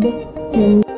made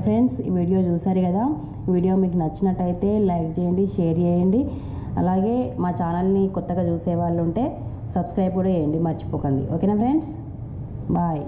friends ఈ video చూసారు కదా? వీడియో మీకు నచ్చినట్టయితే లైక్ చేయండి షేర్ చేయండి. అలాగే మా ఛానల్ని కొత్తగా చూసే వాళ్ళు ఉంటే సబ్స్క్రైబ్ కూడా చేయండి మర్చిపోకండి. ఓకేనా ఫ్రెండ్స్? బాయ్.